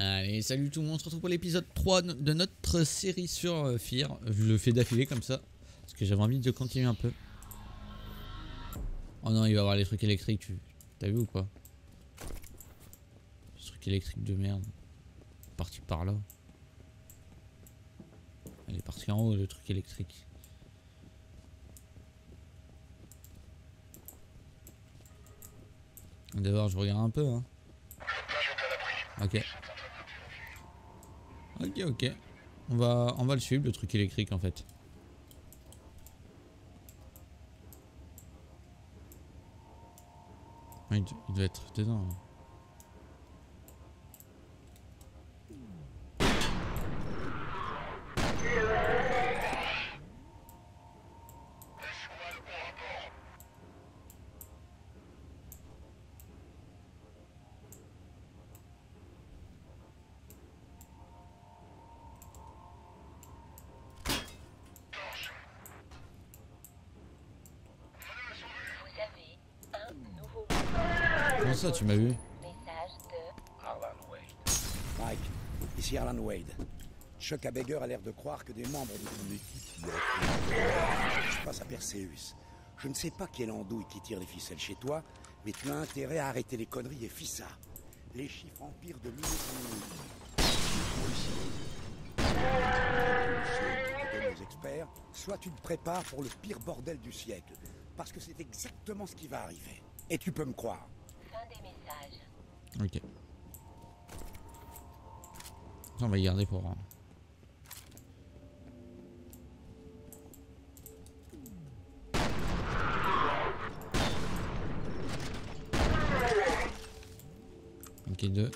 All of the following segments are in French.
Allez, salut tout le monde, on se retrouve pour l'épisode 3 de notre série sur euh, Fear. Je le fais d'affilée comme ça, parce que j'avais envie de continuer un peu. Oh non, il va y avoir les trucs électriques, tu... t'as vu ou pas Ce truc électrique de merde. Parti par là. Elle est partie en haut, le truc électrique. D'abord, je regarde un peu. Hein. Ok. Ok, ok. On va, on va le suivre, le truc électrique en fait. il, il doit être dedans. Hein. Comment ça, tu m'as vu. Mike, ici Harlan Wade. Chuck Abegger a l'air de croire que des membres de ton équipe Je passe à Perseus. Je ne sais pas quelle andouille qui tire les ficelles chez toi, mais tu as intérêt à arrêter les conneries et fis ça. Les chiffres empirent de. Soit tu les experts, soit tu te prépares pour le pire bordel du siècle. Parce que c'est exactement ce qui va arriver. Et tu peux me croire. Des messages. Ok. Ça, on va y garder pour... euh, Ok, deux.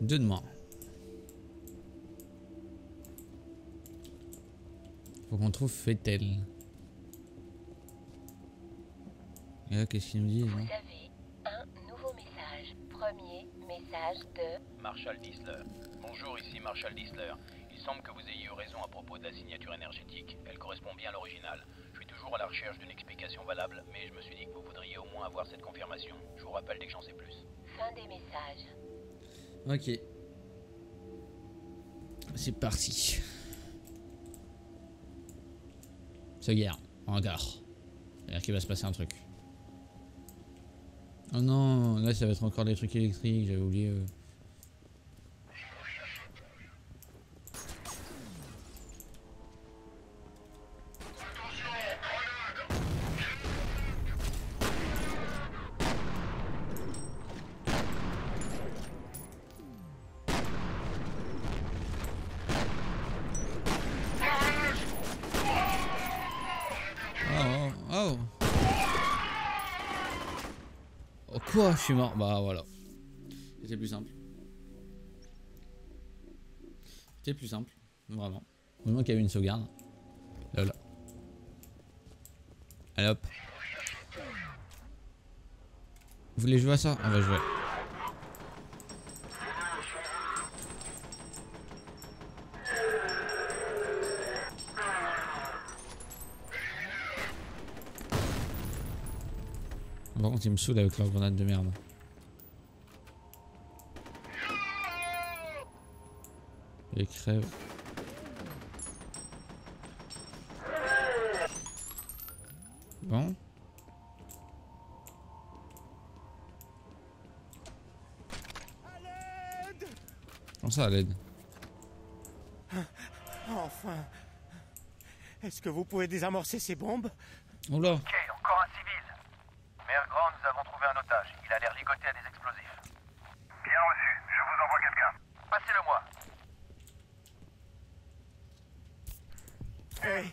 Deux de moins. Faut qu'on trouve Fetel. Et là, qu'est-ce qu'il nous dit Vous là avez un nouveau message. Premier message de Marshall Disler. Bonjour, ici Marshall Disler. Il semble que vous ayez eu raison à propos de la signature énergétique. Elle correspond bien à l'original. Je suis toujours à la recherche d'une explication valable, mais je me suis dit que vous voudriez au moins avoir cette confirmation. Je vous rappelle dès que j'en sais plus. fin des messages. Ok. C'est parti. Sauvegarde. Encore. C'est-à-dire qu'il va se passer un truc. Oh non, là ça va être encore des trucs électriques, j'avais oublié. euh. Je suis mort. Bah voilà. C'était plus simple. C'était plus simple. Vraiment. Vraiment qu'il y avait une sauvegarde. Là. Allez hop. Vous voulez jouer à ça? On va jouer. Il me saoule avec leur grenade de merde. Et crève. Bon. Comment ça à l'aide Enfin. Est-ce que vous pouvez désamorcer ces bombes? Oula Ok, encore un civil. Mère Grand, nous avons trouvé un otage. Il a l'air ligoté à des explosifs. Bien reçu. Je vous envoie quelqu'un. Passez-le-moi. Hey,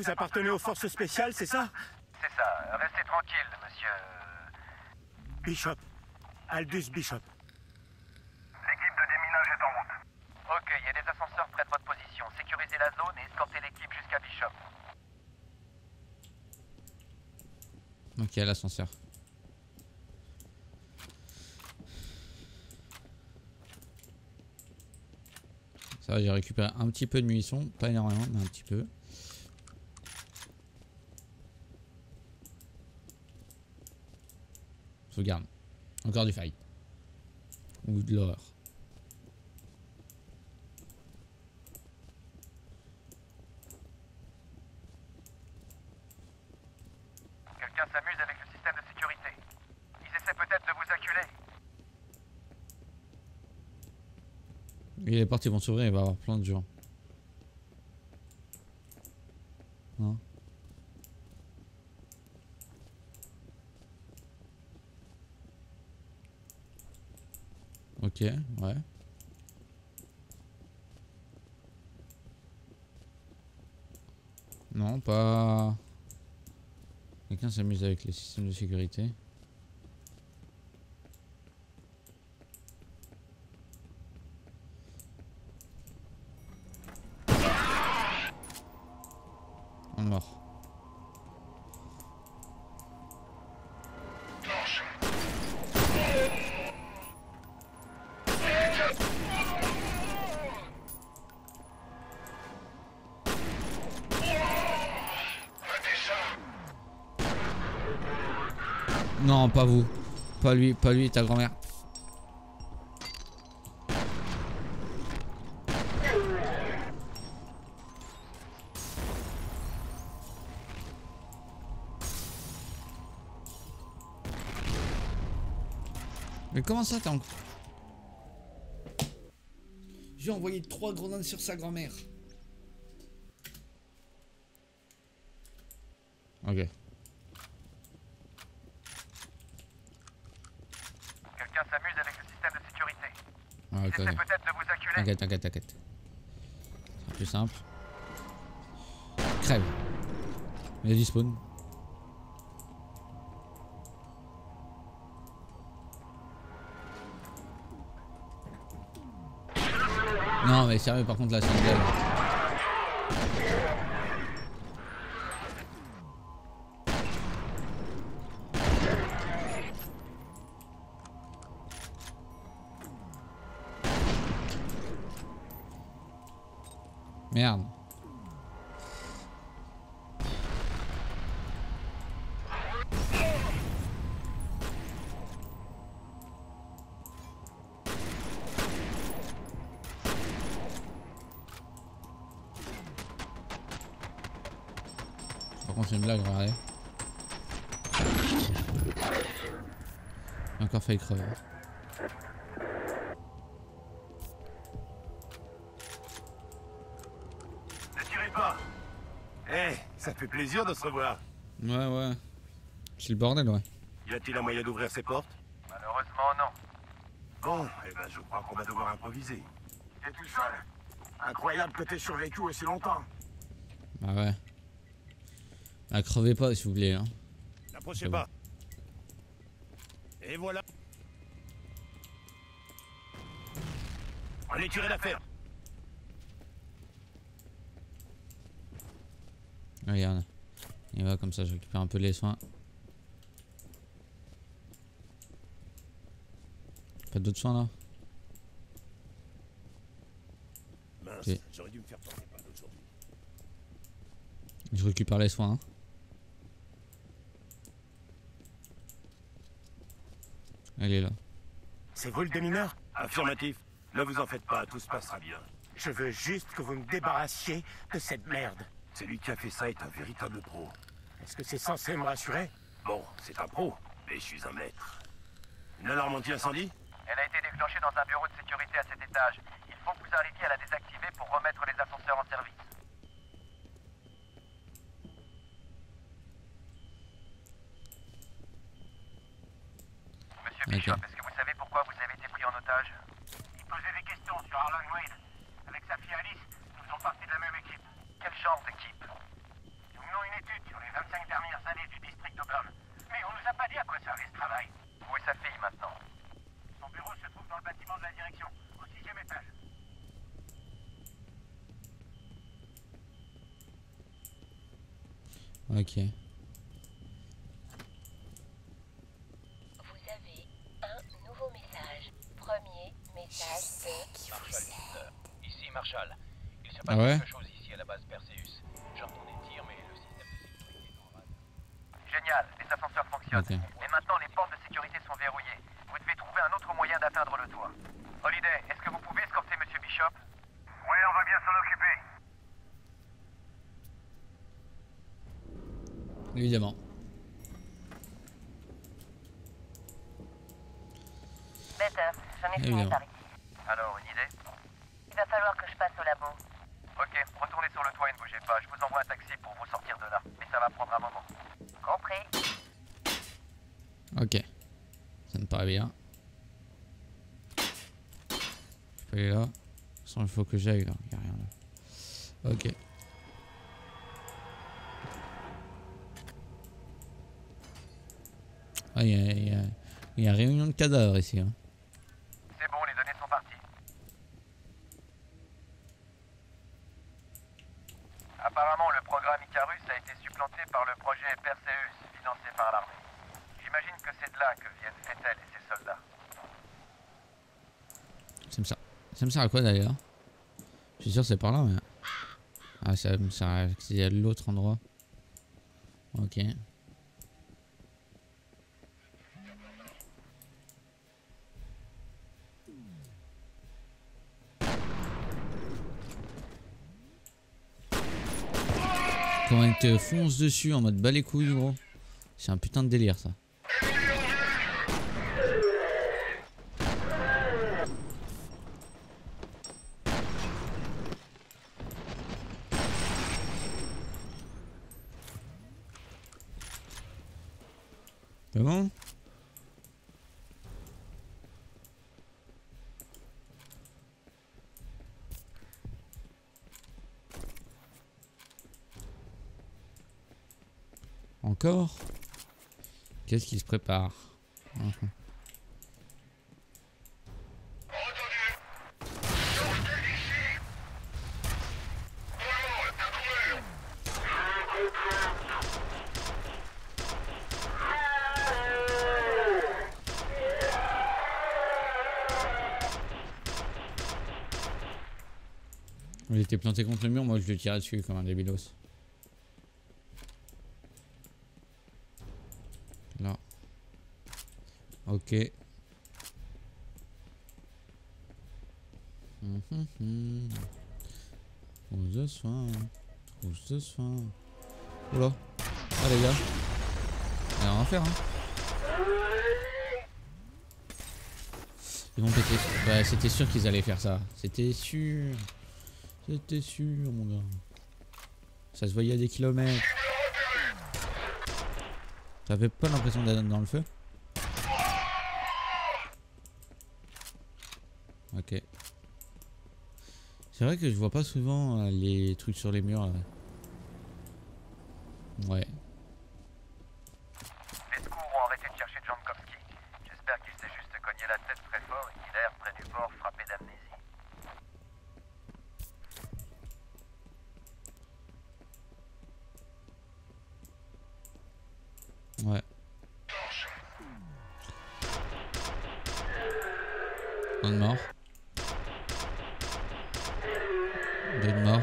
Vous appartenez aux forces spéciales, c'est ça C'est ça. Restez tranquille, monsieur. Bishop. Aldous Bishop. L'équipe de déminage est en route. Ok, il y a des ascenseurs près de votre position. Sécurisez la zone et escortez l'équipe jusqu'à Bishop. Ok, l'ascenseur. Ça va, j'ai récupéré un petit peu de munitions. Pas énormément, mais un petit peu. Regarde. Encore du fight. Ou de l'or. Quelqu'un s'amuse avec le système de sécurité. Ils essaient peut-être de vous acculer. Il les portes vont s'ouvrir, il va y avoir plein de gens. S'amuse avec les systèmes de sécurité. Pas vous. Pas lui, pas lui, ta grand-mère. Mais comment ça en... J'ai envoyé trois grenades sur sa grand-mère. Ok. Quelqu'un s'amuse avec le système de sécurité. Ah, ok, Essaie ok. peut-être de vous acculer. T'inquiète, t'inquiète, t'inquiète. C'est plus simple. Crève. Il y a du spawn. Non mais sérieux par contre là c'est une blague. Merde. Ouais ouais. C'est le bordel ouais. Y a-t-il un moyen d'ouvrir ces portes? Malheureusement, non. Bon, eh ben je crois qu'on va devoir improviser. T'es tout seul Incroyable que t'aies survécu aussi longtemps. Bah ouais. Ah crevez pas s'il vous plaît hein. N'approchez pas. Comme ça, je récupère un peu les soins. Pas d'autres soins là Mince, j'aurais dû me faire porter pas aujourd'hui. Je récupère les soins. hein. Elle est là. C'est vous le démineur? Affirmatif. Ne vous en faites pas, tout se passera bien. Je veux juste que vous me débarrassiez de cette merde. Celui qui a fait ça est un véritable pro. Est-ce que c'est censé me rassurer Bon, c'est un pro, mais je suis un maître. Une alarme anti-incendie Elle a été déclenchée dans un bureau de sécurité à cet étage. Il faut que vous arriviez à la désactiver pour remettre les ascenseurs en service. Monsieur. Bishop, est-ce que vous savez pourquoi vous avez été pris en otage Il posait des questions sur Harlan Wade. Avec sa fille Alice, nous faisons partie de la même équipe. Quel genre d'équipe Nous menons une étude sur les 25 dernières années du district d'Auburn. Mais on nous a pas dit à quoi servait ce travail. Où est sa fille maintenant Son bureau se trouve dans le bâtiment de la direction, au sixième étage. Ok. Vous avez un nouveau message. Premier message de Marshall Lister. Ici Marshall. Il se passe Ah ouais quelque chose ici à la base Perseus. J'entends des tirs, mais le système de sécurité est en rade. Génial, les ascenseurs fonctionnent. Ok. Et maintenant, les portes de sécurité sont verrouillées. Trouver un autre moyen d'atteindre le toit. Holiday, est-ce que vous pouvez escorter Monsieur Bishop? Oui, on va bien s'en occuper. Évidemment. Better, j'en ai fini par ici. Alors, une idée? Va falloir que je passe au labo. Ok, retournez sur le toit et ne bougez pas. Je vous envoie un taxi pour vous sortir de là. Mais ça va prendre un moment. Compris. Ok. Ça me paraît bien. Je peux là. Façon, il faut que j'aille là. Il a rien là. Ok. Ah, il y a réunion de cadavres ici. Hein. C'est bon, les données sont parties. Apparemment, le programme Icarus a été supplanté par le projet Perseus, financé par l'armée. J'imagine que c'est de là que viennent Fettel et ses soldats. Ça me sert, ça me sert à quoi d'aller là Je suis sûr c'est par là, mais. Ah, ça me sert à l'autre endroit. Ok. Quand il te fonce dessus en mode bas les couilles, gros? C'est un putain de délire ça. C'est bon Encore Qu'est-ce qui se prépare. Il était planté contre le mur, moi je le tirais dessus comme un débilos. Ouais, c'était sûr qu'ils allaient faire ça. C'était sûr. C'était sûr mon gars. Ça se voyait à des kilomètres. T'avais pas l'impression d'être dans le feu? Ok. C'est vrai que je vois pas souvent euh, les trucs sur les murs là. Ouais. Les secours ont arrêté de chercher Jankowski. J'espère qu'il s'est juste cogné la tête très fort et qu'il erre près du port frappé d'amnésie. Ouais. Un de mort. Deux de mort.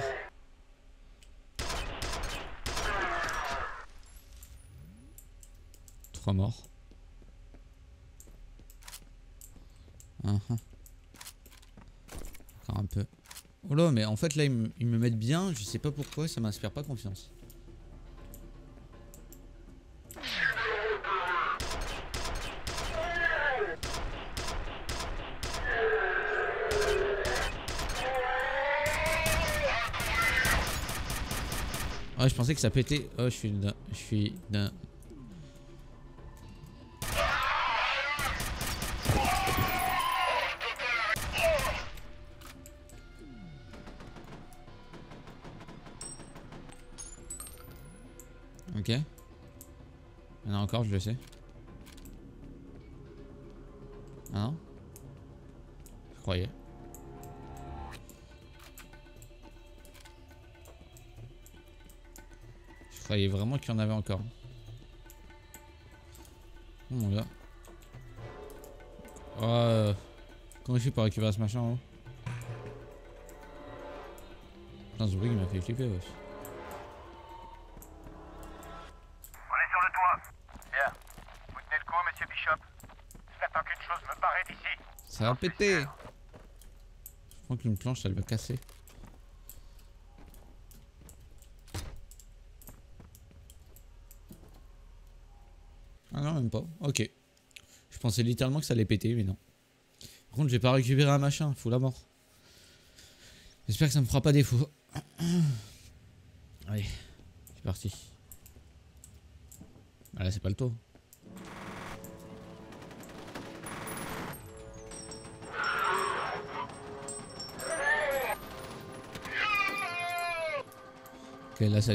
Trois morts. Uhum. Encore un peu. Oh là, mais en fait là ils me, mettent bien, je sais pas pourquoi, ça m'inspire pas confiance. Ouais, je pensais que ça pétait. Oh, je suis d'un. Je suis d'un. Je sais. Ah non Je croyais. Je croyais vraiment qu'il y en avait encore. Oh mon gars. Oh, euh, comment je fais pour récupérer ce machin en haut Putain, ce bruit m'a fait flipper wesh. Ça va péter Je crois qu'une planche elle va casser. Ah non même pas, ok. Je pensais littéralement que ça allait péter mais non. Par contre j'ai pas récupéré un machin, faut la mort. J'espère que ça me fera pas défaut. Allez, c'est parti. Ah là, c'est pas le taux. Ok, là, ça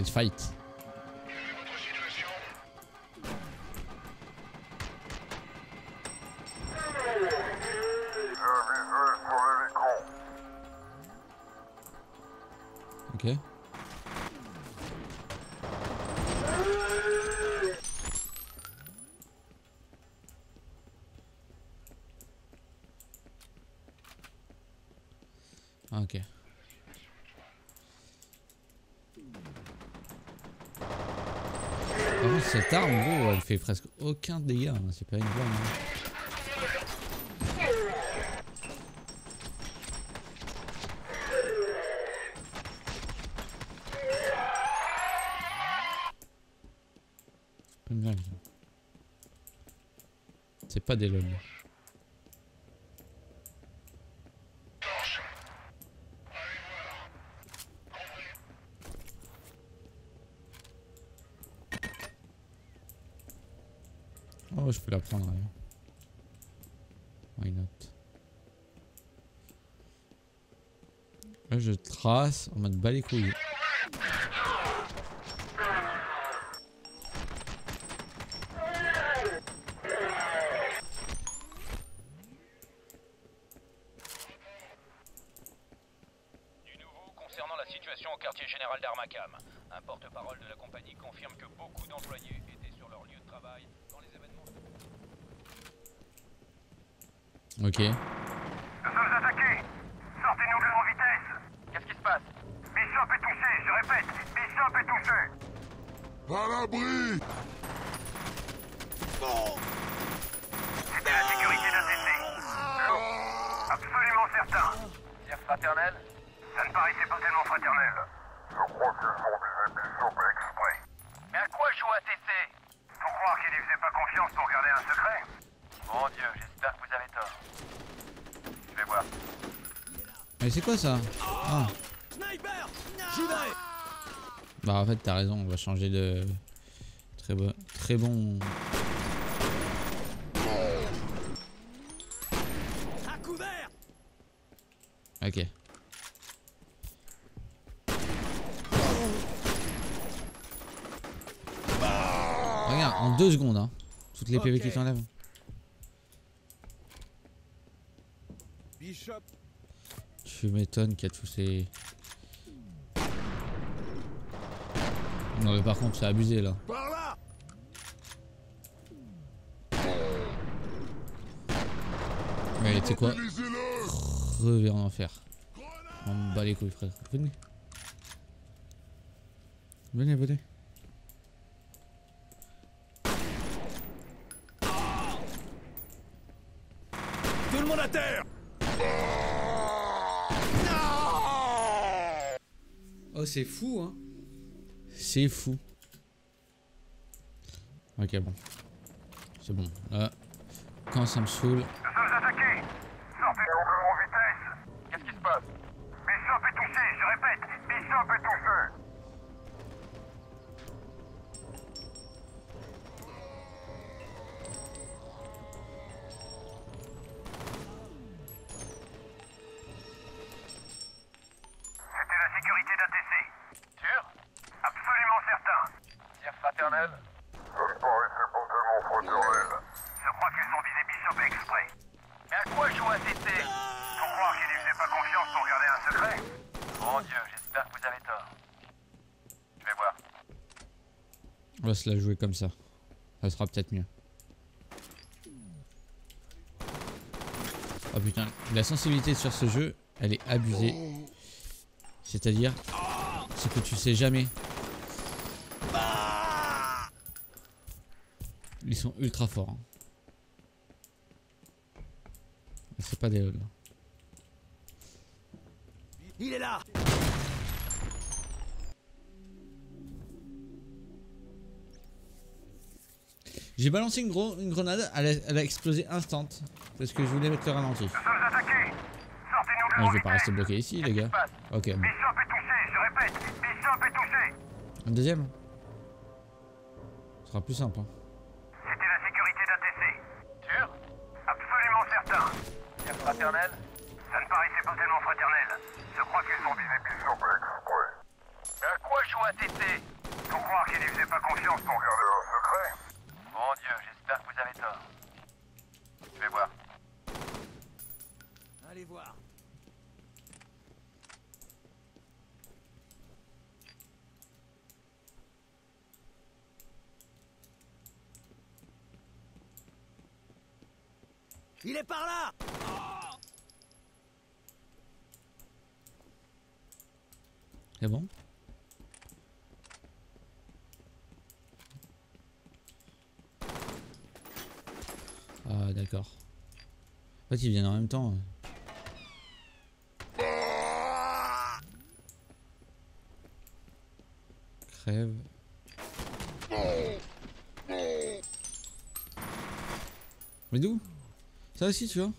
aucun dégât. hein, C'est pas une blague. hein. C'est pas des lol. La prendre. ouais. Why not? Là, je trace en mode bas les couilles. Un porte-parole de la compagnie confirme que beaucoup d'employés étaient sur leur lieu de travail quand les événements... Ok. Nous sommes attaqués Sortez-nous de là en vitesse. Qu'est-ce qui se passe? Bishop est touché, je répète, Bishop est touché. À l'abri. C'était la sécurité d'ATC. Absolument certain. Dire fraternel. Ça ne paraissait pas tellement fraternel. Je crois qu'ils ont visé Bishop exprès. Mais à quoi joue ATC Pour croire qu'il ne faisait pas confiance pour garder un secret. Mon Dieu, j'espère que vous avez tort. Je vais voir. Mais c'est quoi ça Ah. Bah en fait t'as raison, on va changer de très bon très bon. Ok. Regarde, en deux secondes, hein. Toutes les PV qui t'enlèvent. Bishop Tu m'étonnes qu'il y a tous ces. Non mais par contre c'est abusé là. Mais tu sais quoi Crever en enfer. On me bat les couilles frère. Venez. Venez, venez. Tout le monde à terre Oh c'est fou hein. C'est fou. Ok bon. C'est bon. Là, quand ça me saoule. Se la jouer comme ça. Ça sera peut-être mieux. Oh putain, la sensibilité sur ce jeu, elle est abusée. C'est-à-dire, c'est que tu sais jamais. Ils sont ultra forts. hein. C'est pas des lol. Il est là J'ai balancé une, gros, une grenade, elle a, elle a explosé instant. Parce que je voulais mettre le ralenti. Ah, je vais pas rester bloqué ici, les gars. Ok, bon. Un deuxième? Ce sera plus simple. Hein. C'était la sécurité d'ATC. Sûr Absolument certain. C'est fraternel Ça ne paraissait pas tellement fraternel. Je crois qu'ils ont visé Bishop exprès. Mais à quoi joue ATC Faut croire qu'ils n'y faisaient pas confiance pour garder leur secret. Mon Dieu, j'espère que vous avez tort. Je vais voir. Allez voir. Il est par là C'est bon Ah, d'accord. En fait, ils viennent en même temps. Crève. Mais d'où? Ça aussi, tu vois?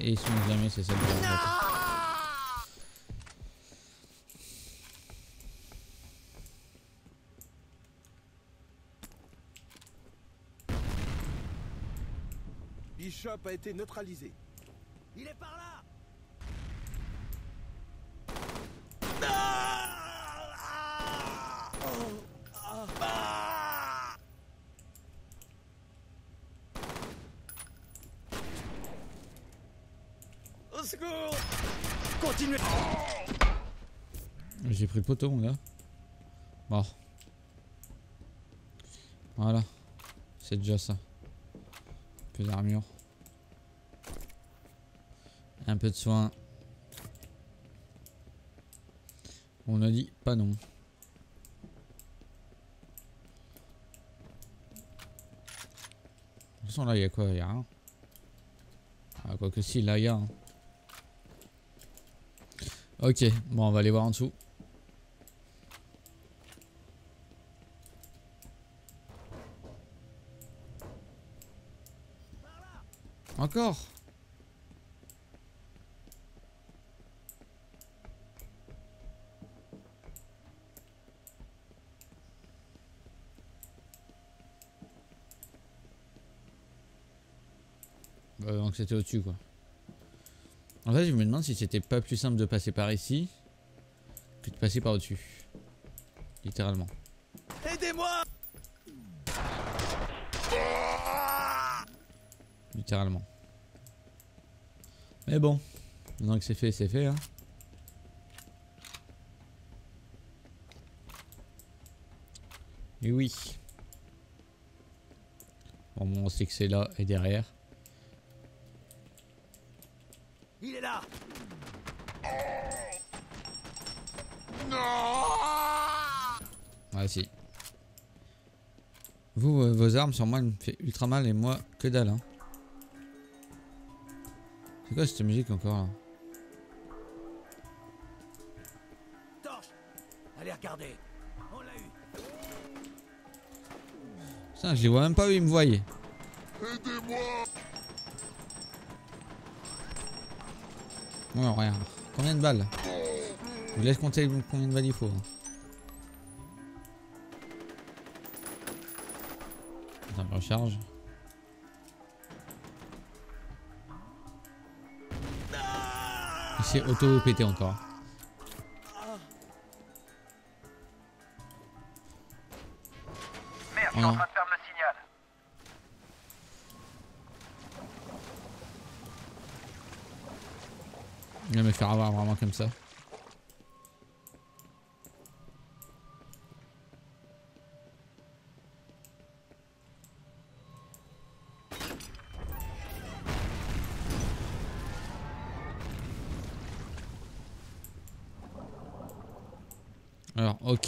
Et ils sont jamais, c'est ça Bishop a été neutralisé. Il est par là Au secours Continuez J'ai pris le poteau, mon gars. Bon. Voilà. C'est déjà ça. Un peu d'armure. Un peu de soin. On a dit pas non. De toute façon, là, il y a quoi Il y a rien. Ah, quoi que si, là, il y a. hein. Ok, bon, on va aller voir en dessous. Encore? C'était au-dessus quoi. En fait, je me demande si c'était pas plus simple de passer par ici que de passer par au-dessus. Littéralement. Aidez-moi Littéralement. Mais bon, maintenant que c'est fait, c'est fait. Hein. Et oui. Bon, bon, on sait que c'est là et derrière. Ouais, si. Vous, euh, vos armes sur moi, elles me fait ultra mal et moi, que dalle. Hein. C'est quoi cette musique encore là? Torche Allez regarder On l'a eu Putain, je les vois même pas où ils me voyaient. Aidez-moi Ouais, rien. Combien de balles? Je vous laisse compter combien de balles il faut. hein. Attends, je recharge. Il s'est auto-pété encore. Merde, je Oh suis en train de perdre le signal. Il va me faire avoir vraiment comme ça.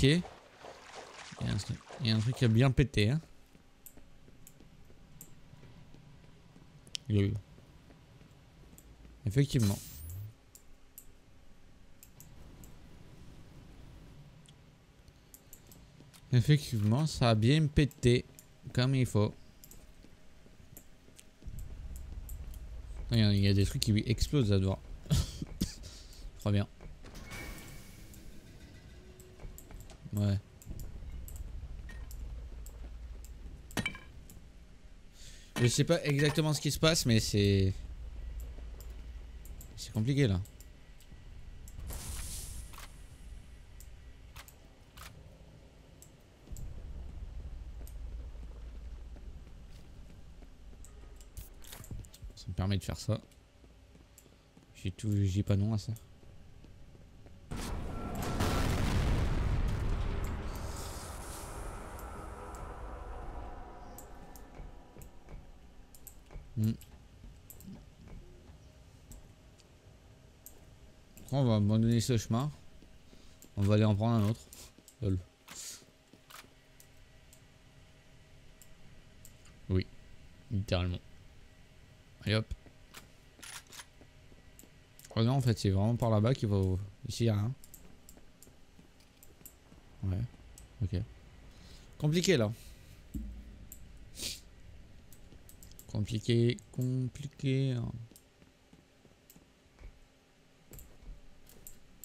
Il y, a un truc qui a bien pété. Hein. Effectivement. Effectivement, ça a bien pété comme il faut. Il y a des trucs qui lui explosent là-dedans. Je bien. Je sais pas exactement ce qui se passe, mais c'est. C'est compliqué là. Ça me permet de faire ça. J'ai tout, j'ai pas non à ça. Hmm. On ce chemin. On va aller en prendre un autre. Oui, littéralement. Allez hop. Non, en fait, c'est vraiment par là-bas qu'il va. Ici, y a rien. Ouais, ok. Compliqué là. Compliqué, compliqué. hein.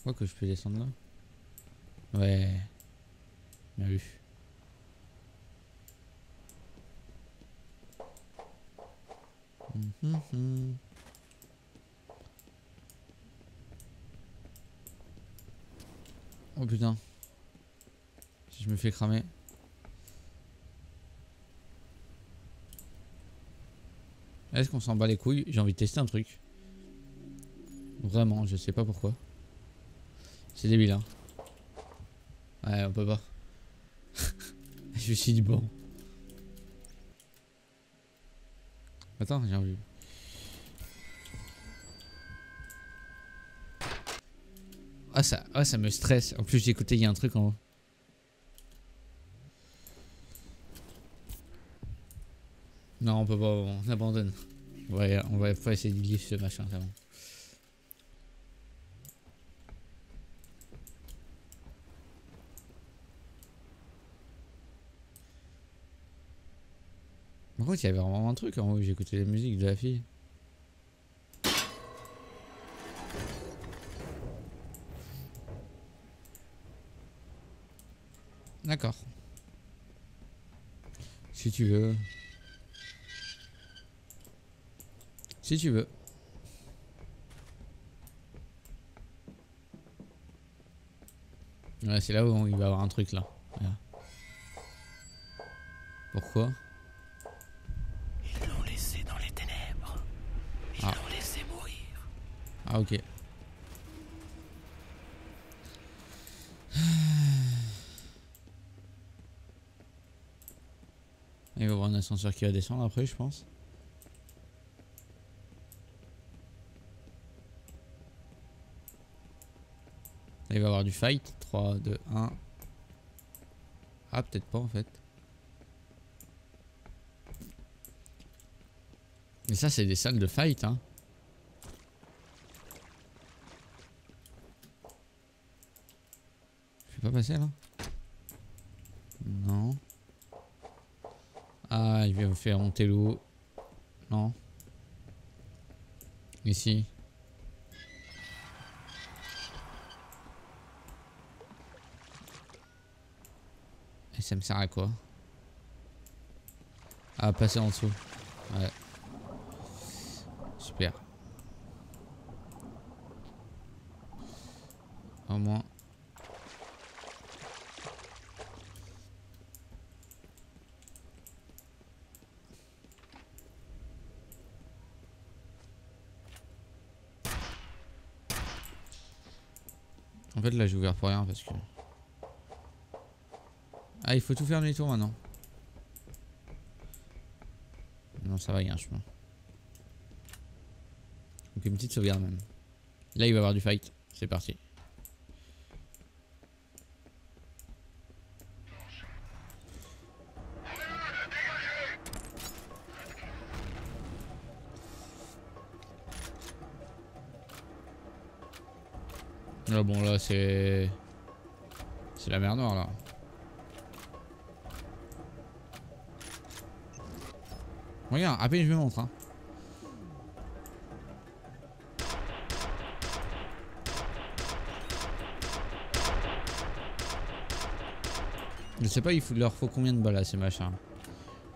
Quoi que je peux descendre là Ouais. Bien vu. Mhm, mhm. Oh putain. Si je me fais cramer. Est-ce qu'on s'en bat les couilles? J'ai envie de tester un truc. Vraiment, je sais pas pourquoi. C'est débile, hein. Ouais, on peut pas. je suis dit bon. Attends, j'ai envie. Ah ça, ah, ça me stresse. En plus j'ai écouté, il y a un truc en haut. Non, on peut pas, on abandonne. Ouais, on va pas essayer de vivre ce machin, c'est bon. Par contre, il y avait vraiment un truc en j'ai écouté la musique de la fille. D'accord. Si tu veux. Si tu veux. Ouais, c'est là où il va y avoir un truc là. Pourquoi? Ah ok. Il va y avoir un ascenseur qui va descendre après, je pense. Il va y avoir du fight. 3, 2, 1. Ah, peut-être pas en fait. Mais ça, c'est des salles de fight, hein. Je peux pas passer là Non. Ah, il va me faire monter l'eau. Non. Ici. Et ça me sert à quoi? Ah, passer en dessous. Ouais. Super. Au moins. Fait, là, j'ai ouvert pour rien parce que. Ah, il faut tout faire demi-tour maintenant. Non, ça va, il y a un chemin. Donc, une petite sauvegarde même. Là, il va y avoir du fight. C'est parti. c'est... C'est la mer Noire là. Regarde, à peine je me montre. Hein. Je sais pas, il leur faut combien de balles à ces machins.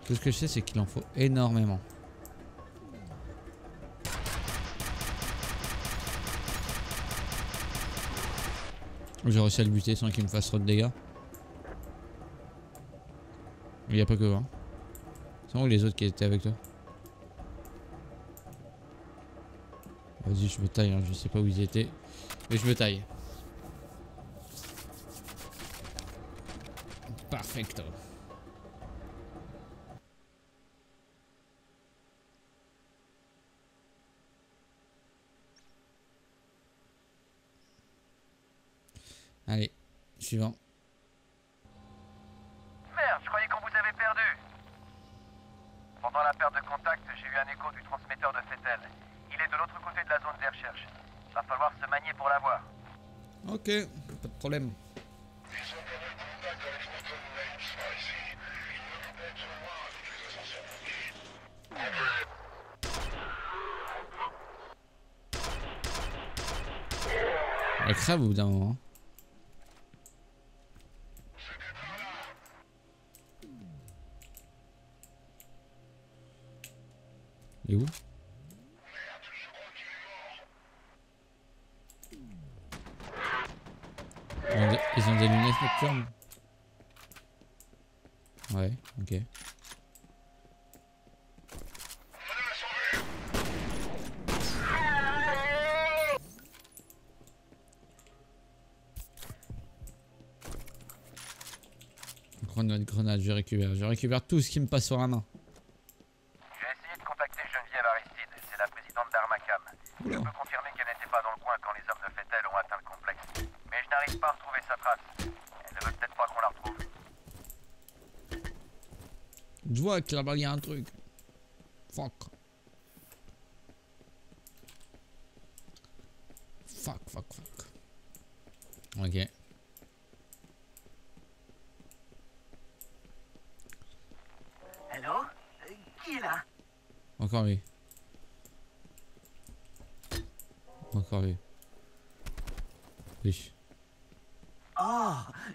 Tout ce que je sais, c'est qu'il en faut énormément. J'ai réussi à le buter sans qu'il me fasse trop de dégâts. Il n'y a pas que hein. C'est où les autres qui étaient avec toi Vas-y, je me taille, hein, je sais pas où ils étaient. Mais je me taille. Perfecto. Allez, suivant. Merde, je croyais qu'on vous avait perdu. Pendant la perte de contact, j'ai eu un écho du transmetteur de Fettel. Il est de l'autre côté de la zone des recherches. Va falloir se manier pour l'avoir. Ok, pas de problème. Elle crève au bout d'un moment. Il est où Ils ont des, ils ont lunettes nocturnes Ouais, ok. Grenade, grenade, je récupère. Je récupère tout ce qui me passe sur la main. Je vois que là-bas il y a un truc. Fuck. Fuck, fuck, fuck. Ok. Allô Euh, Qui est là? Encore lui. Encore lui. Oui. Oh,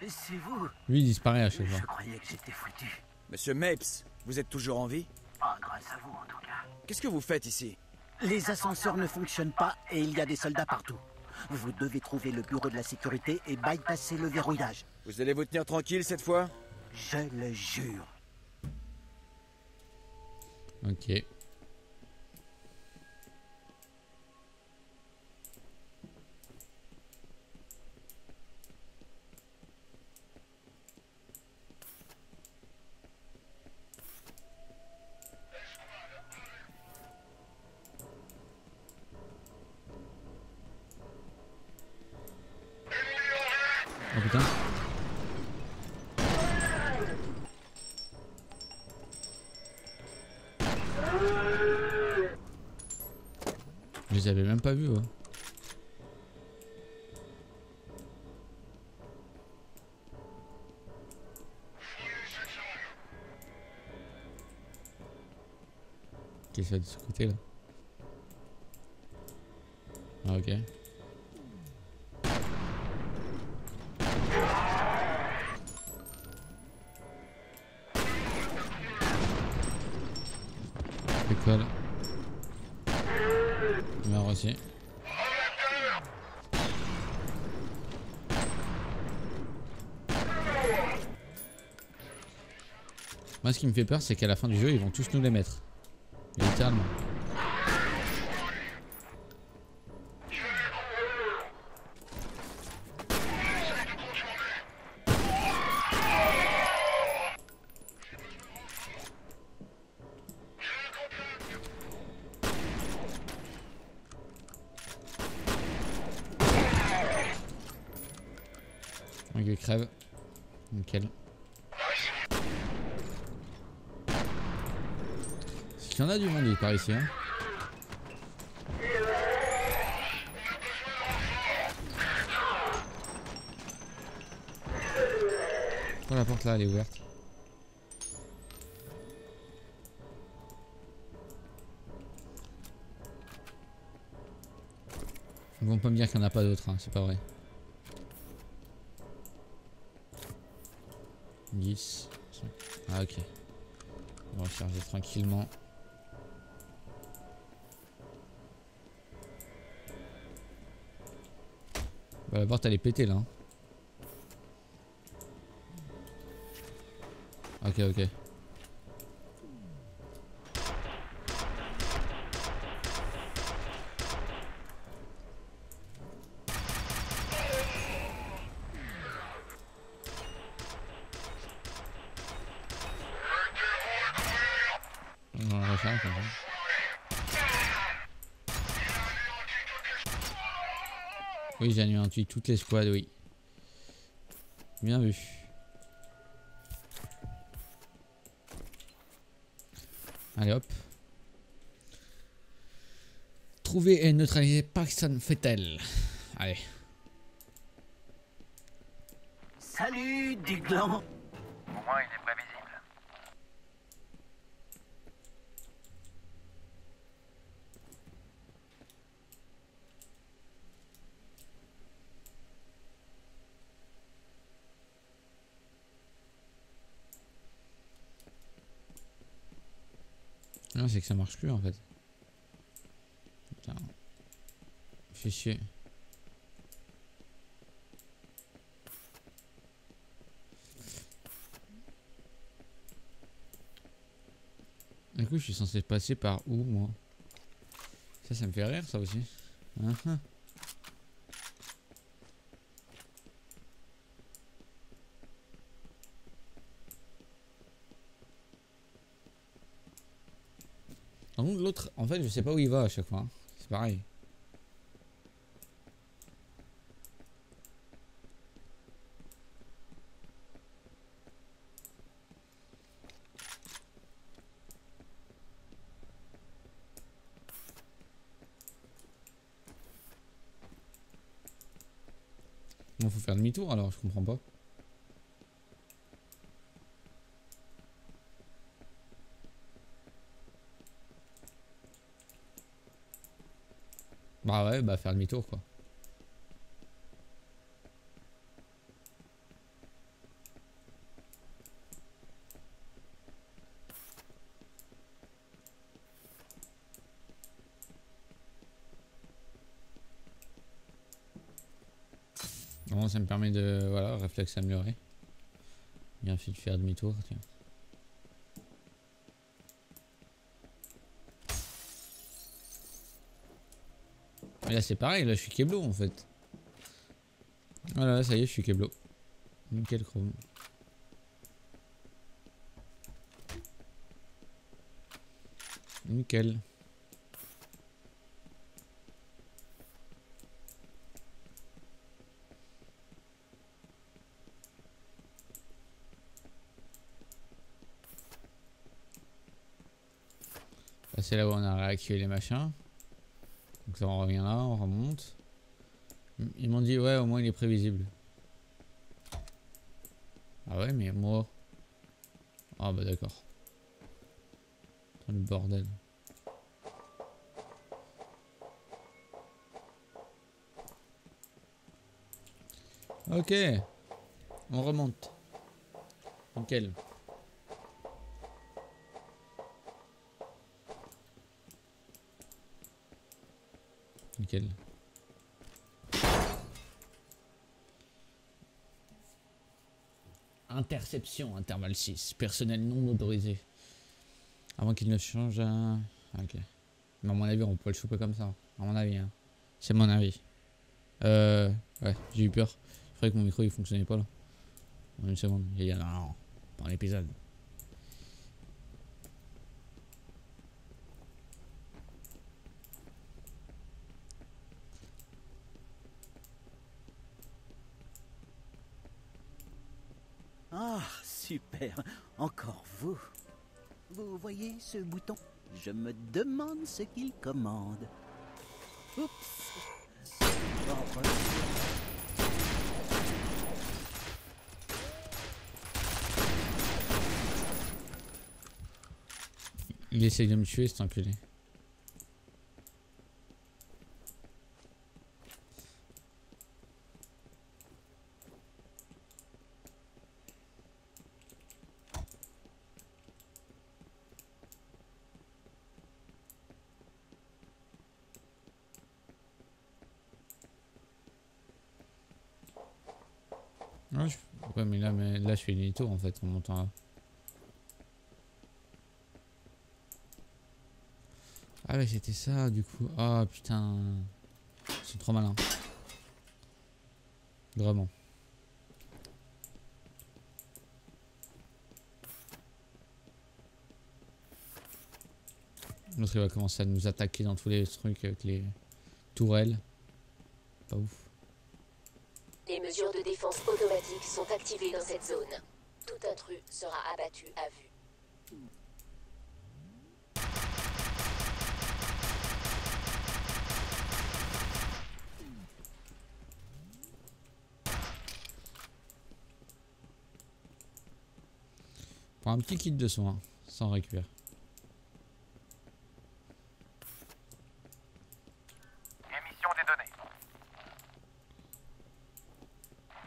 c'est vous Lui il disparaît à chaque Je fois. croyais que j'étais foutu. Monsieur Mapes, vous êtes toujours en vie Ah, grâce à vous en tout cas. Qu'est-ce que vous faites ici Les ascenseurs ne fonctionnent pas et il y a des soldats partout. Vous devez trouver le bureau de la sécurité et bypasser le verrouillage. Vous allez vous tenir tranquille cette fois Je le jure. Ok. Qu'est-ce qu'il y a de ce côté là Ah ok. C'est quoi là Meurs aussi. Moi ce qui me fait peur c'est qu'à la fin du jeu ils vont tous nous les mettre. Ici, hein. Pourquoi la porte là elle est ouverte Ils vont pas me dire qu'il n'y en a pas d'autres, hein, c'est pas vrai. 10. Ah ok. On va charger tranquillement. La porte elle est pétée là. hein. Ok ok. On va faire comme ça. Oui, j'ai anéanti toutes les squads, oui. Bien vu. Allez hop. Trouver et neutraliser Paxton Fettel. Allez. Salut, Duglan Au moins, il est C'est que ça marche plus en fait. Putain. Fais chier. Du coup, je suis censé passer par où moi? Ça, ça me fait rire ça aussi. Hein, hein. Par contre, en fait, je sais pas où il va à chaque fois. hein. C'est pareil. Bon, faut faire demi-tour alors, je comprends pas. Bah ouais, bah faire demi-tour quoi. Ça me permet de. Voilà, réflexe amélioré. Bien fait de faire demi-tour, tiens. Là, c'est pareil, là, je suis Keblo en fait. Voilà, ça y est, je suis Keblo. Nickel chrome. Nickel. Là, C'est là où on a réactivé les machins. Donc ça on revient là, on remonte. Ils m'ont dit ouais au moins il est prévisible. Ah ouais mais moi. Ah bah d'accord. Le bordel. Ok. On remonte. Nickel. Nickel. Interception, intervalle 6. Personnel non autorisé. Avant qu'il ne change à... Ah, ok. Mais à mon avis, on peut le choper comme ça. À mon avis. Hein. C'est mon avis. Euh... Ouais, j'ai eu peur. Je croyais que mon micro il fonctionnait pas là. Une seconde. J'ai dit non, non, pas l'épisode. Ah, super. Encore vous. Vous voyez ce bouton? Je me demande ce qu'il commande. Oups. Il essaye de me tuer cet enculé. Ouais, mais là, mais là, je fais demi-tour en fait en montant là. Ah ouais, c'était ça du coup. Ah putain. Ils sont trop malins. Vraiment. L'autre il va commencer à nous attaquer dans tous les trucs avec les tourelles. Pas ouf. Les mesures de défense automatiques sont activées dans cette zone. Tout intrus sera abattu à vue. Pour un petit kit de soins, sans récupérer. Émission des données.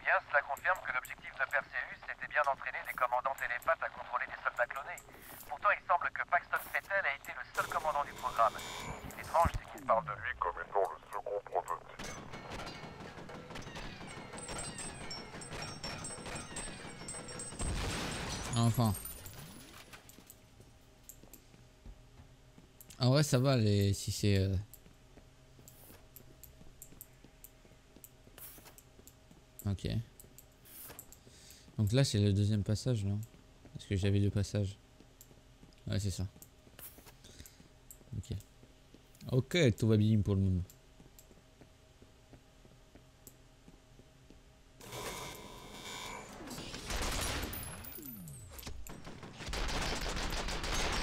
Bien, cela confirme que l'objectif de Perseus était bien d'entraîner des commandants télépathes à contrôler des soldats clonés. Pourtant, il semble que Paxton Fettel a été le seul commandant du programme. Ce qui est étrange, c'est qu'il parle de lui comme étant le second prototype. Enfin. En vrai, ça va les si c'est. euh, Ok. Donc là, c'est le deuxième passage, là. Parce que j'avais deux passages. Ouais, c'est ça. Ok. Ok, tout va bien pour le moment.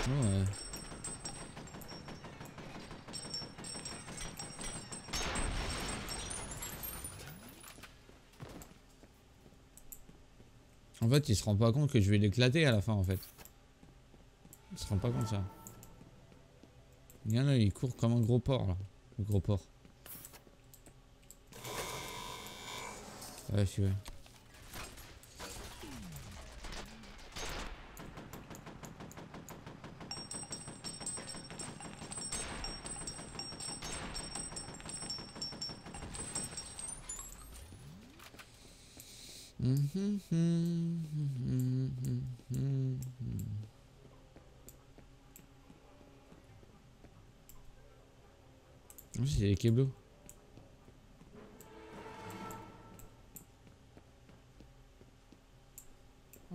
Ouais. En fait, il se rend pas compte que je vais l'éclater à la fin, en fait. Il se rend pas compte ça. Regarde là, il court comme un gros porc là. Le gros porc. Ouais, je suis ouais.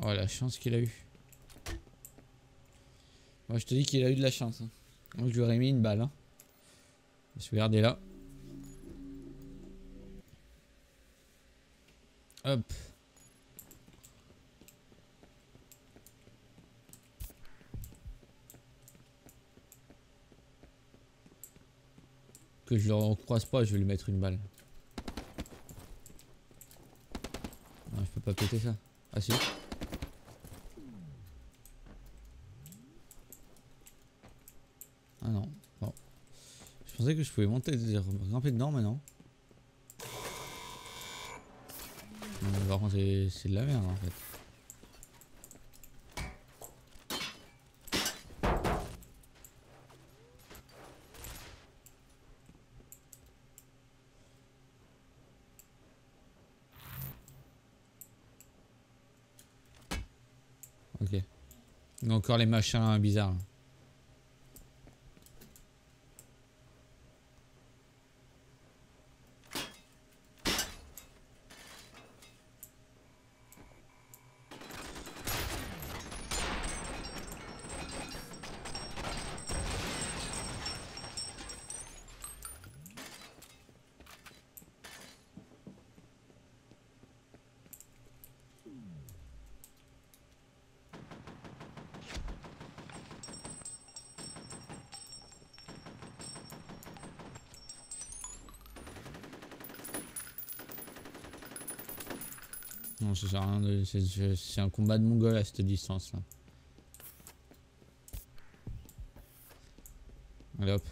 Oh la chance qu'il a eu. Moi je te dis qu'il a eu de la chance. hein. Je lui aurais mis une balle. Hein. Je vais là. Hop. Que je le croise pas, je vais lui mettre une balle. Non, je peux pas péter ça. Ah si. Ah non. Bon. Je pensais que je pouvais monter, grimper dedans maintenant. Non, c'est de la merde en fait. Ok. Il y a les machins bizarres. Non, ça rien de. c'est- un combat de mongol à cette distance là. Allez hop.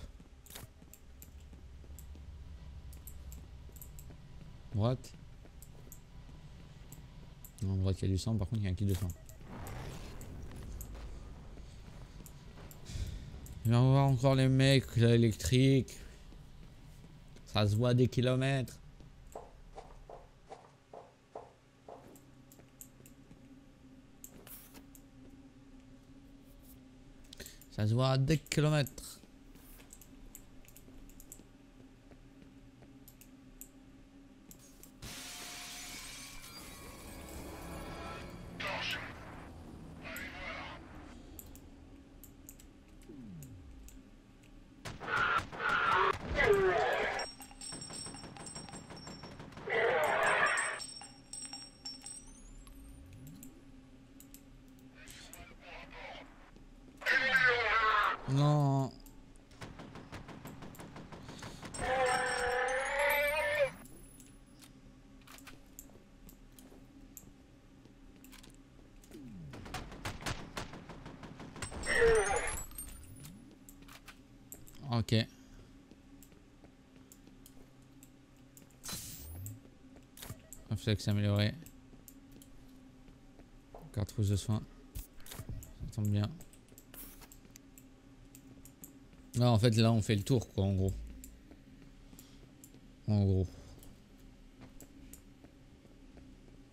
Droite. Non, droite il y a du sang, par contre il y a un kit de sang. Il va y avoir encore les mecs là, électriques. Ça se voit des kilomètres. Ça se voit à des kilomètres. Réflexe amélioré. Cartouche de soins. Ça tombe bien. Non, en fait, là, on fait le tour, quoi, en gros. En gros.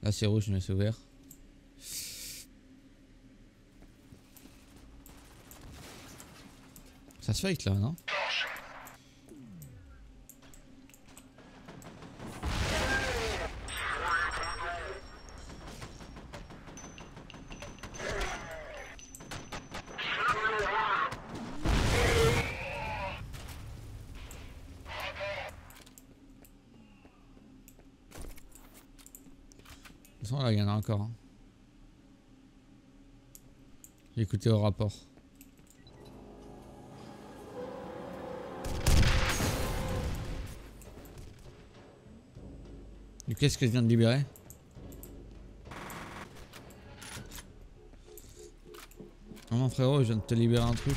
Là, c'est rouge, mais c'est ouvert. Ça se fight, là, non De toute façon, là, il y en a encore. hein. J'ai écouté au rapport. Et qu'est-ce que je viens de libérer? Vraiment frérot, je viens de te libérer un truc.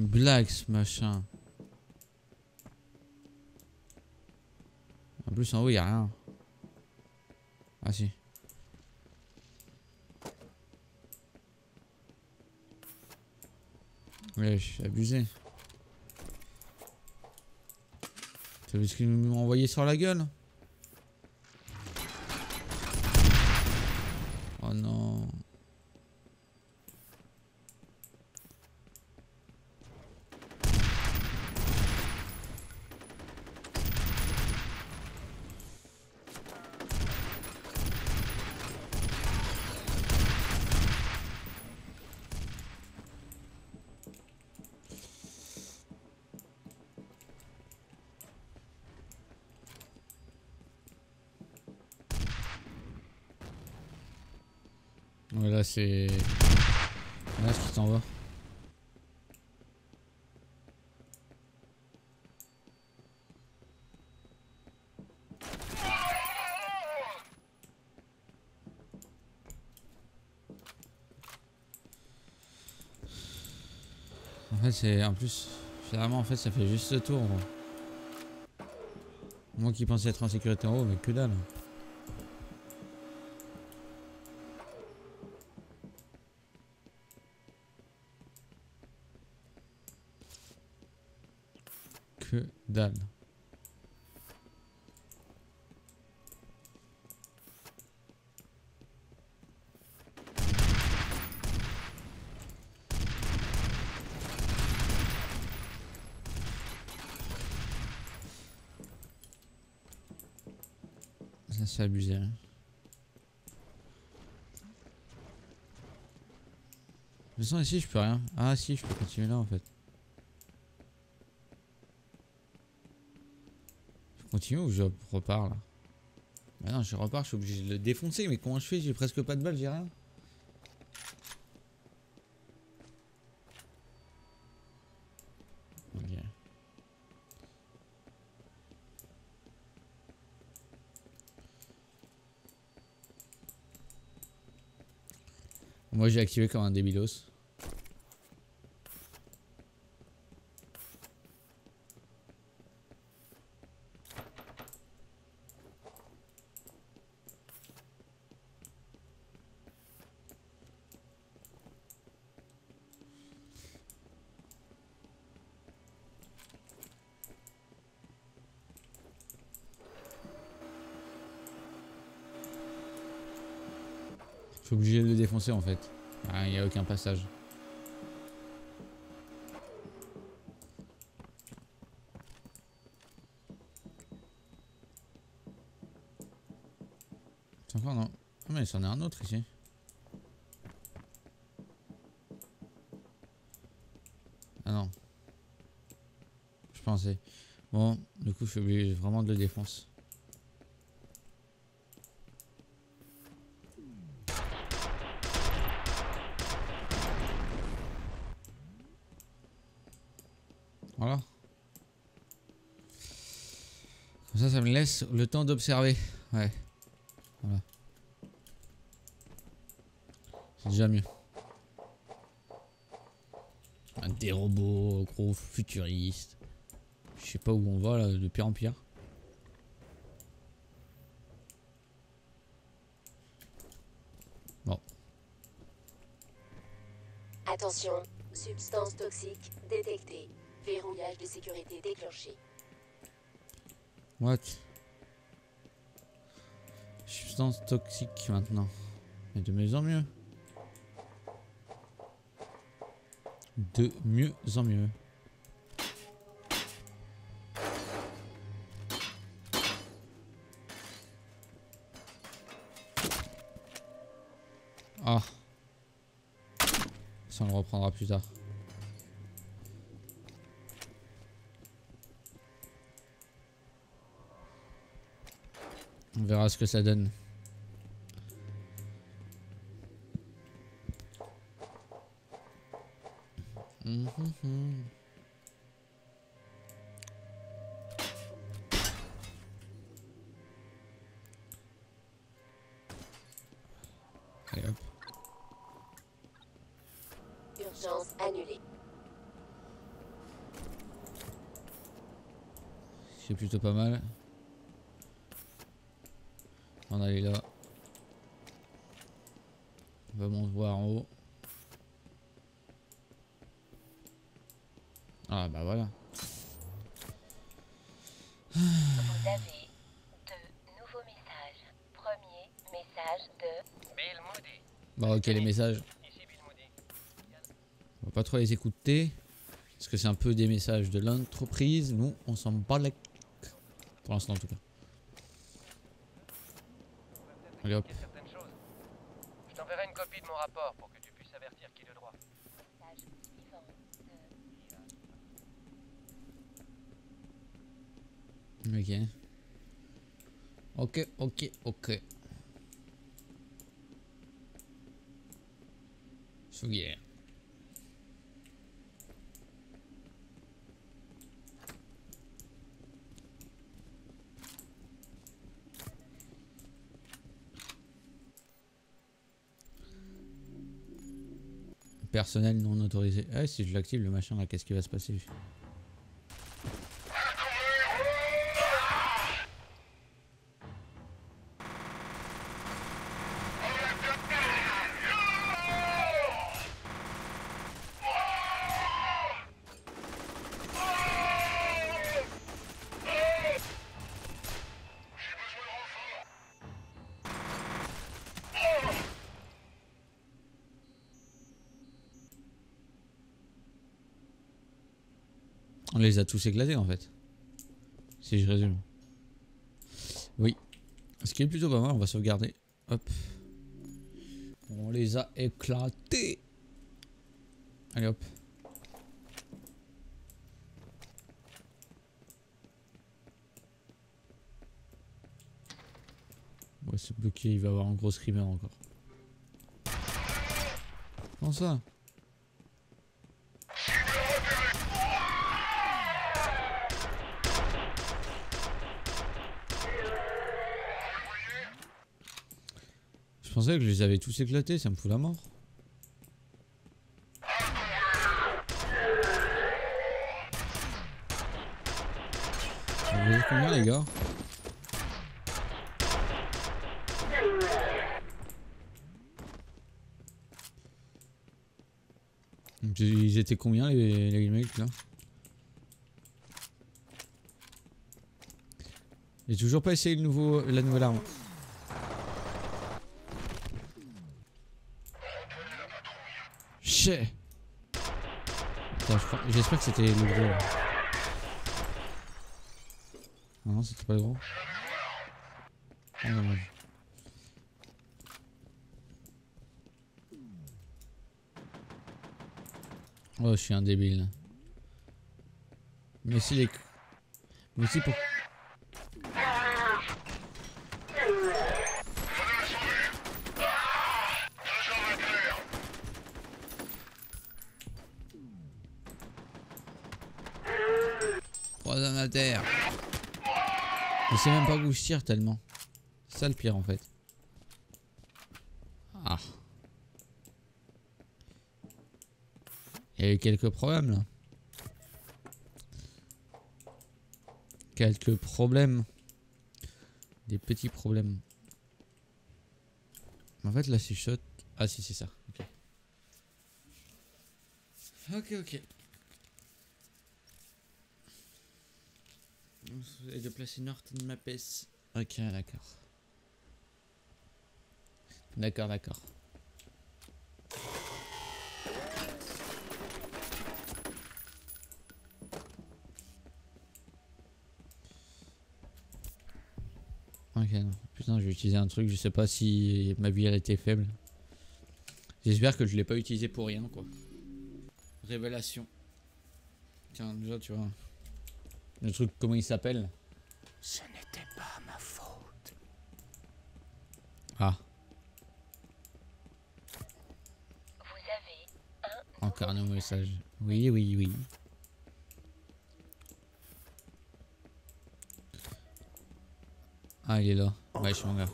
Une blague ce machin. En plus en haut y a rien. Ah si. Ouais, je suis abusé. T'as vu ce qu'ils m'ont envoyé sur la gueule Oh non. Ouais, là c'est. Là ce qui t'en va. En c'est. En plus. Finalement en fait ça fait juste le tour. Moi qui pensais être en sécurité en haut mais que dalle. Que dalle. Ça c'est abusé. hein. De toute ici je peux rien. Ah si je peux continuer là en fait. Je continue ou je repars là? Bah non, je repars, je suis obligé de le défoncer, mais comment je fais? J'ai presque pas de balles, j'ai rien. Moi j'ai activé comme un débilos. Je suis en fait. Ah, Il n'y a aucun passage. Encore non. Ah mais c'en est un autre ici. Ah non. Je pensais. Bon, du coup je suis vraiment de le défoncer. Voilà. Comme ça, ça me laisse le temps d'observer. Ouais. Voilà. C'est déjà mieux. Des robots gros futuristes. Je sais pas où on va là, de pire en pire. Bon. Attention, substance toxique détectée. Verrouillage de sécurité déclenché. What? Maintenant. Mais de mieux en mieux. De mieux en mieux. Ah. Ça on le reprendra plus tard. On verra ce que ça donne. 嗯。Ok les messages. On va pas trop les écouter. Parce que c'est un peu des messages de l'entreprise. Nous on s'en bat les... Pour l'instant en tout cas. Allez hop. Il y a certaines choses. Je t'enverrai une copie de mon rapport pour que tu puisses avertir qui de droit. message suivant de Ok. Ok, ok, ok. So yeah. Personnel non autorisé. Ah, si je l'active le machin là, qu'est-ce qui va se passer? Les a tous éclatés en fait. Si je résume. Oui. Ce qui est plutôt pas mal, on va sauvegarder. Hop. On les a éclatés. Allez hop. c'est bloqué, il va avoir un gros screamer encore. Comment ça? Pensais que je les avais tous éclatés, ça me fout la mort. Combien les gars? Ils étaient combien les, les mecs là? J'ai toujours pas essayé le nouveau, la nouvelle arme. J'espère que c'était le gros. Ah non, c'était pas le gros. Ah, dommage. Oh, je suis un débile. Mais si les... Mais si pour... Trois hommes à terre. Je tellement. C'est ça le pire en fait. Ah. Il y a eu quelques problèmes là. Quelques problèmes. Des petits problèmes. En fait là c'est shot. Ah si c'est ça. Ok. Ok ok. Et de placer Norton ma peste. Ok d'accord. D'accord d'accord. Ok, non. Putain, je vais utiliser un truc, je sais pas si ma vie était faible. J'espère que je l'ai pas utilisé pour rien, quoi. Révélation. Tiens, déjà, tu vois. Le truc, comment il s'appelle? Ce n'était pas ma faute. Ah, Vous avez un encore un nouveau message. Oui, oui, oui. Ah, il est là. Ouais, je suis mon gars.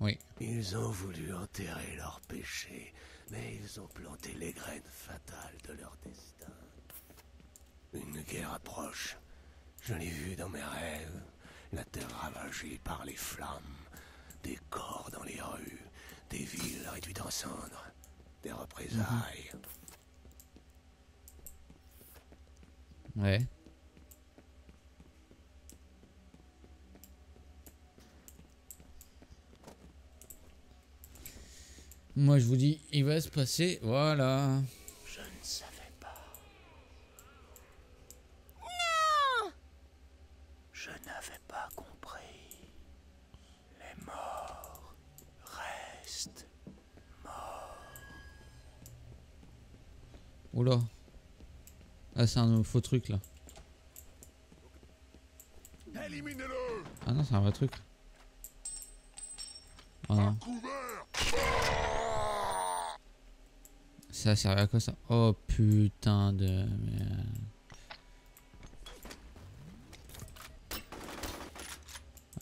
Oui. Ils ont voulu enterrer leur péché, mais ils ont planté les graines fatales de leur destin. Une guerre approche. Je l'ai vu dans mes rêves. La terre ravagée par les flammes. Des corps dans les rues. Des villes réduites en cendres. Des représailles. Ouais. Moi, je vous dis, il va se passer. Voilà. Je ne savais pas. Je n'avais pas compris. Les morts restent. Oula. Ah, c'est un faux truc là. Ah non, c'est un vrai truc. Oh non. Ça servait à quoi ça? Oh putain de merde.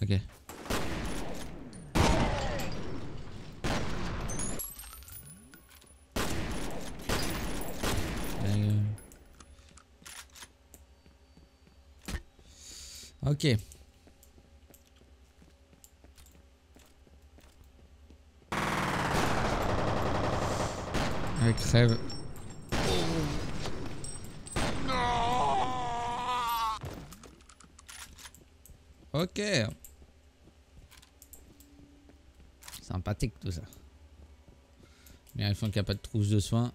Ok. Ok. Elle crève. Ok. Sympathique tout ça. Mais il faut qu'il n'y a pas de trousse de soins.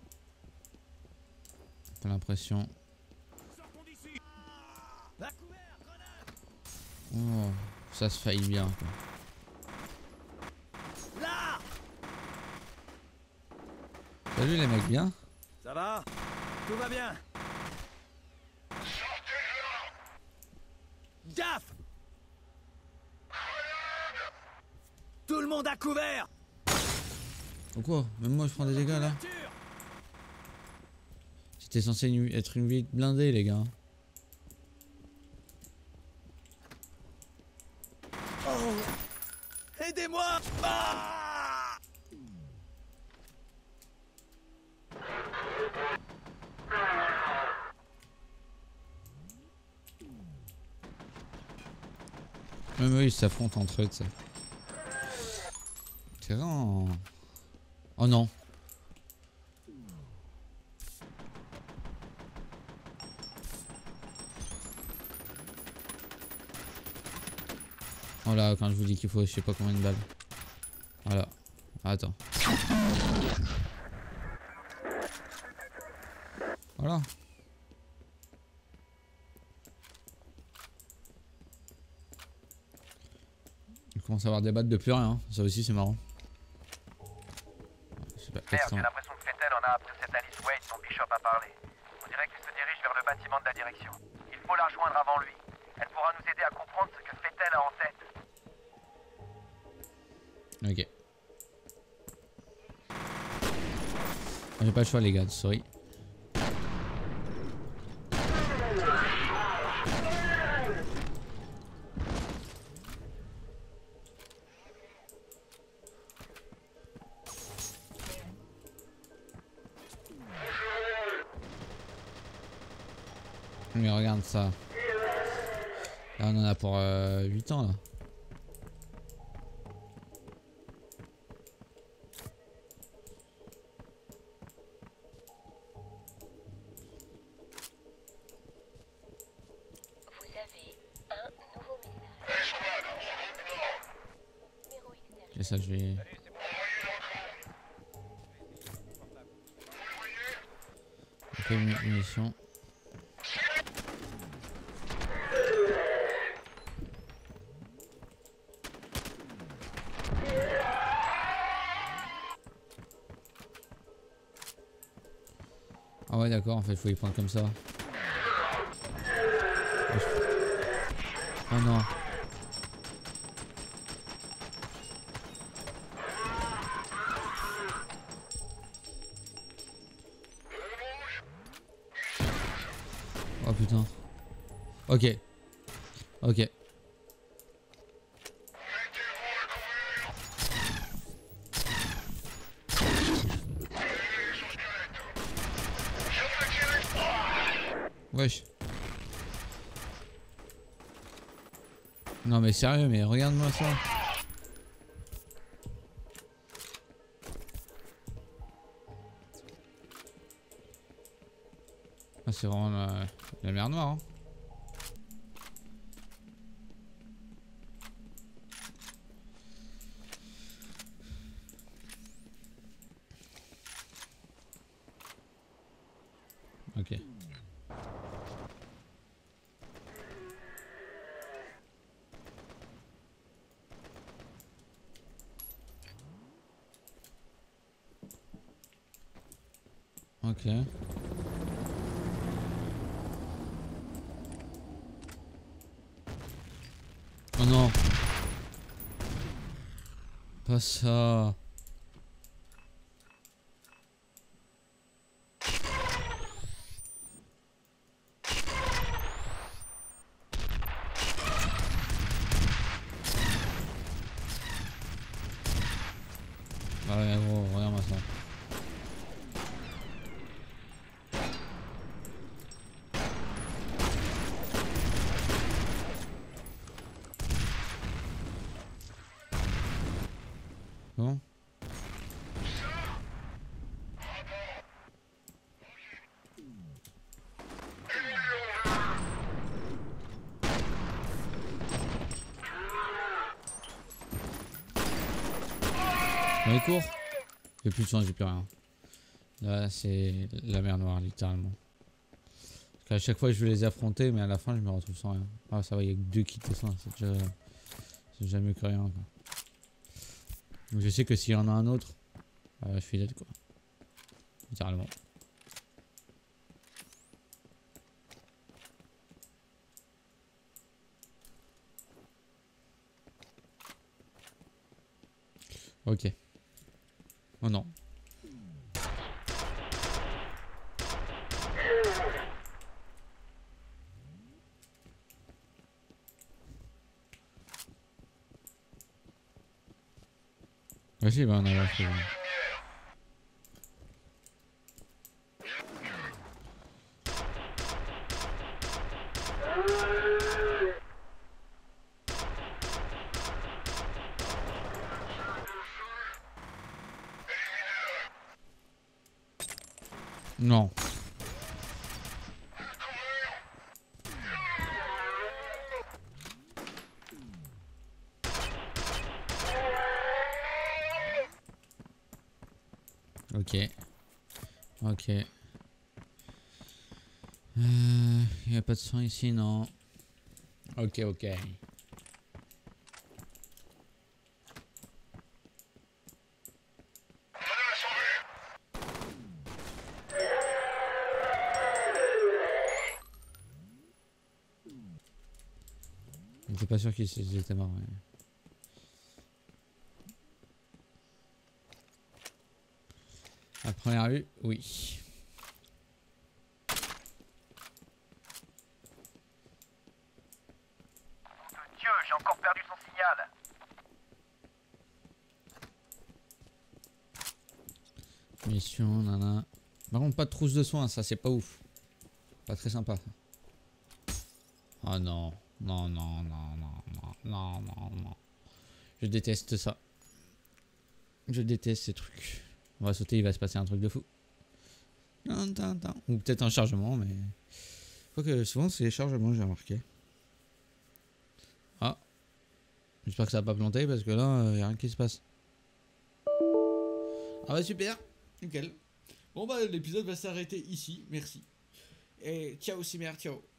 J'ai l'impression. Ça se faillit bien. Quoi. Salut les mecs, bien? Ça va? Tout va bien? Gaffe Tout le monde à couvert Pourquoi Même moi je prends des dégâts là? C'était censé être une ville blindée les gars. Oh Aidez-moi Ah Même eux ils s'affrontent entre eux, tu sais. C'est vraiment... Oh non. Voilà, quand je vous dis qu'il faut je sais pas combien de balles. Voilà. Attends. Voilà. Commence à avoir des battes de plus rien. Ça aussi c'est marrant. C'est pas Merde, j'ai l'impression que Fettel en a après cette Alice Wade dont Bishop a parlé. On dirait qu'il se dirige vers le bâtiment de la direction. Il faut la rejoindre avant lui. Elle pourra nous aider à comprendre ce que Fettel a en tête. Ok. J'ai pas le choix les gars, sorry. D'accord, en fait faut y prendre comme ça. Oh non. Non mais sérieux, mais regarde-moi ça. Ah, c'est vraiment la, la mer noire. Hein. Ok. Ok. Oh non. Pas ça. Ah ouais gros, regarde-moi ça. Bon. Dans les cours J'ai plus de chance, j'ai plus rien. Là, c'est la mer noire, littéralement. Parce qu'à chaque fois, je veux les affronter, mais à la fin, je me retrouve sans rien. Ah, ça va, il y a que deux kits de déjà, c'est déjà mieux que rien. Quoi. Donc, je sais que s'il y en a un autre, euh, je suis dead, quoi. Littéralement. Ok. Oh non. Vas-y, bah on a fait. Non. Ok. Ok. Euh, son ici, non. Ok, ok. J'étais pas sûr qu'ils étaient morts. ouais. À première vue, oui. Dieu, j'ai encore perdu son signal. Mission, nana. Par contre, pas de de soins, ça c'est pas ouf. Pas très sympa. Oh non, non, non, non, non, non, non, non, non. Je déteste ça. Je déteste ces trucs. On va sauter, il va se passer un truc de fou. Ou peut-être un chargement, mais. Quoique souvent c'est les chargements, j'ai remarqué. Ah. J'espère que ça va pas planter parce que là, il y a rien qui se passe. Ah bah super, nickel. Bon bah l'épisode va s'arrêter ici, merci. Et ciao Cimer, ciao.